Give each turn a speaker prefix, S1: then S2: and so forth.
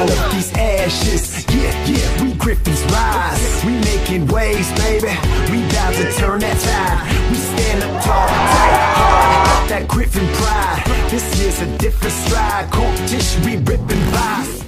S1: all of these ashes. Yeah, yeah, we Gryphons rise. We making waves, baby. We bout to turn that tide. We stand up tall, tight, hard. That Gryphon pride. This year's a different stride.